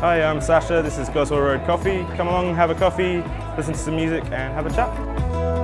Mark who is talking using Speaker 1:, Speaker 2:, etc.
Speaker 1: Hi, I'm Sasha. This is Goswell Road Coffee. Come along, have a coffee, listen to some music and have a chat.